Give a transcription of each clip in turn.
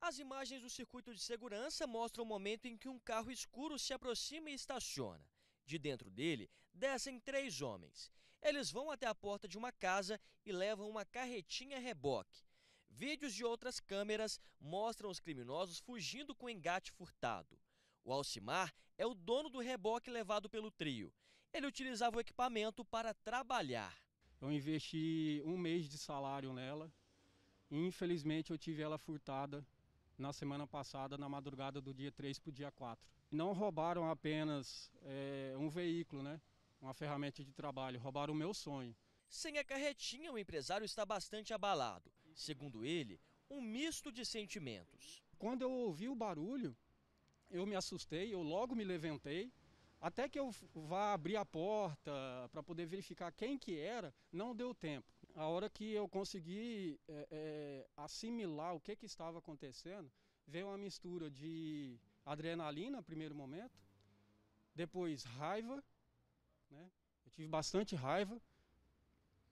As imagens do circuito de segurança mostram o momento em que um carro escuro se aproxima e estaciona. De dentro dele, descem três homens. Eles vão até a porta de uma casa e levam uma carretinha reboque. Vídeos de outras câmeras mostram os criminosos fugindo com engate furtado. O Alcimar é o dono do reboque levado pelo trio. Ele utilizava o equipamento para trabalhar. Eu investi um mês de salário nela e infelizmente eu tive ela furtada na semana passada, na madrugada do dia 3 para o dia 4. Não roubaram apenas é, um veículo, né? uma ferramenta de trabalho, roubaram o meu sonho. Sem a carretinha, o empresário está bastante abalado. Segundo ele, um misto de sentimentos. Quando eu ouvi o barulho, eu me assustei, eu logo me levantei, até que eu vá abrir a porta para poder verificar quem que era, não deu tempo. A hora que eu consegui é, assimilar o que, que estava acontecendo, veio uma mistura de adrenalina primeiro momento, depois raiva, né? eu tive bastante raiva,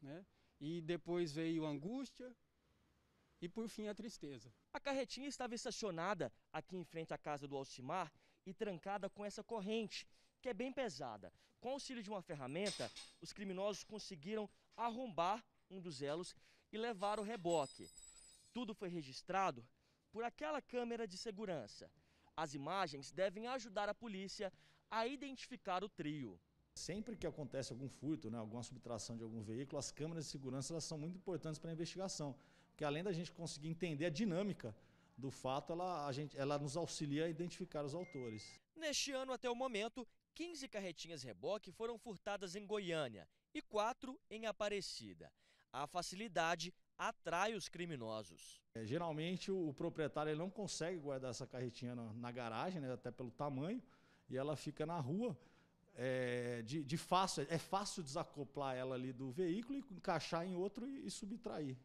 né? e depois veio angústia, e por fim a tristeza. A carretinha estava estacionada aqui em frente à casa do Alcimar e trancada com essa corrente, que é bem pesada. Com auxílio de uma ferramenta, os criminosos conseguiram arrombar um dos elos e levar o reboque. Tudo foi registrado por aquela câmera de segurança. As imagens devem ajudar a polícia a identificar o trio. Sempre que acontece algum furto, né, alguma subtração de algum veículo, as câmeras de segurança elas são muito importantes para a investigação. Porque além da gente conseguir entender a dinâmica do fato, ela, a gente, ela nos auxilia a identificar os autores. Neste ano, até o momento, 15 carretinhas reboque foram furtadas em Goiânia e 4 em Aparecida. A facilidade atrai os criminosos. É, geralmente o, proprietário não consegue guardar essa carretinha na, na garagem, né, até pelo tamanho, e ela fica na rua é, de, de fácil, é fácil desacoplar ela ali do veículo e encaixar em outro e, e subtrair.